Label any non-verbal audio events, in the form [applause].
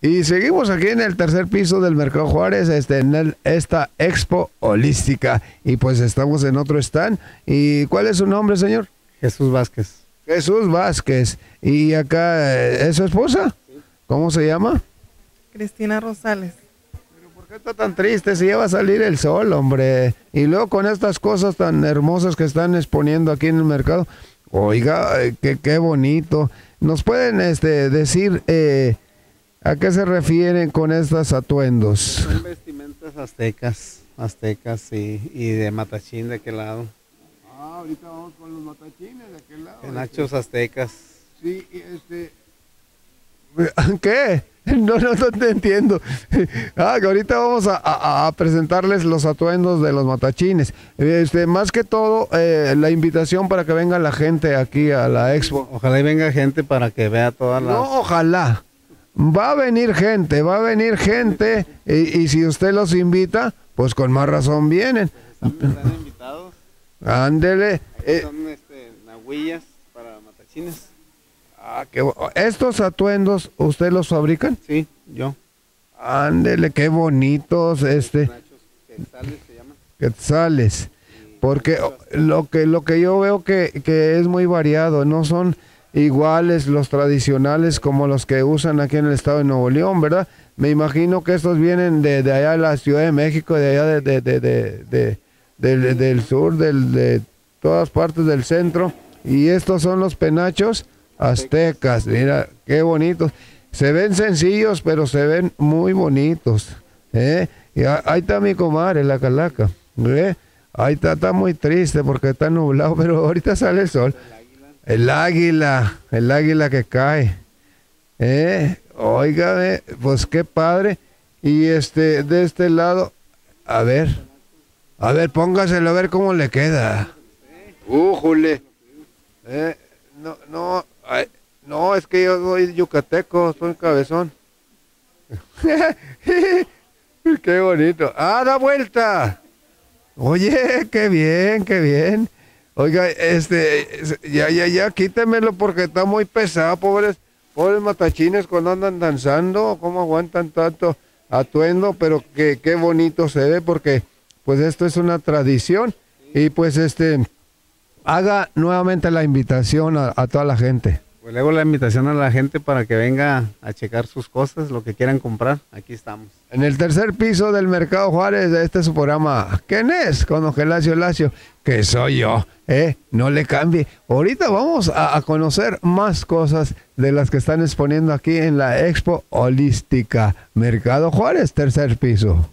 Y seguimos aquí en el tercer piso del Mercado Juárez, este, en el- esta expo holística. Y pues estamos en otro stand. ¿Y cuál es su nombre, señor? Jesús Vázquez. Jesús Vázquez. ¿Y acá eh, es su esposa? ¿Cómo se llama? Cristina Rosales. ¿Por qué está tan triste si ya va a salir el sol, hombre? Y luego con estas cosas tan hermosas que están exponiendo aquí en el mercado. Oiga, eh, qué, qué bonito. ¿Nos pueden este, decir eh, a qué se refieren con estos atuendos? Son vestimentas aztecas, aztecas y, y de matachín de aquel lado. Ah, ahorita vamos con los matachines de aquel lado. Penachos aztecas. Sí, este... [laughs] ¿Qué? No, no, no te entiendo. [laughs] Ah, que ahorita vamos a, a- a presentarles los atuendos de los matachines. Este, más que todo, eh, la invitación para que venga la gente aquí a la expo. Ojalá y venga gente para que vea todas las... No, ojalá. Va a venir gente, va a venir gente. Y, y si usted los invita, pues con más razón vienen. Están, están invitados. Ándele. Eh, son este, nahuillas para matachines. ah, qué ¿Estos atuendos usted los fabrican? Sí, yo. Ándele, qué bonitos, este, quetzales se llaman. quetzales. Porque lo que, lo que yo veo que, que es muy variado, no son iguales los tradicionales como los que usan aquí en el estado de Nuevo León, ¿verdad? Me imagino que estos vienen de, de allá de la Ciudad de México, de allá de, de- de- de- de- del, del sur, del, de todas partes del centro. Y estos son los penachos aztecas, mira, qué bonitos. Se ven sencillos, pero se ven muy bonitos. ¿eh? Y ahí está mi comadre, la calaca. ¿eh? Ahí está, está muy triste porque está nublado, [laughs] pero ahorita sale el sol. El águila, el águila que cae. ¿Eh? Óigame, pues qué padre. Y este, de este lado, a ver, a ver, póngaselo a ver cómo le queda. ¡Újule! Eh, no, no, ay, no, es que yo soy yucateco, soy cabezón. [laughs] qué bonito. ¡Ah, da vuelta! Oye, qué bien, qué bien. Oiga, este, es- ya, ya, ya, quítemelo porque está muy pesado, pobres, pobres matachines cuando andan danzando, cómo aguantan tanto atuendo, pero que, qué bonito se ve porque, pues esto es una tradición y pues este, haga nuevamente la invitación a toda la gente. Pues le hago la invitación a la gente para que venga a checar sus cosas, lo que quieran comprar. Aquí estamos. En el tercer piso del Mercado Juárez, este es su programa. ¿Quién es? Con Ogelacio Lacio, que soy yo, ¿eh? No le cambie. Ahorita vamos a conocer más cosas de las que están exponiendo aquí en la Expo Holística. Mercado Juárez, tercer piso.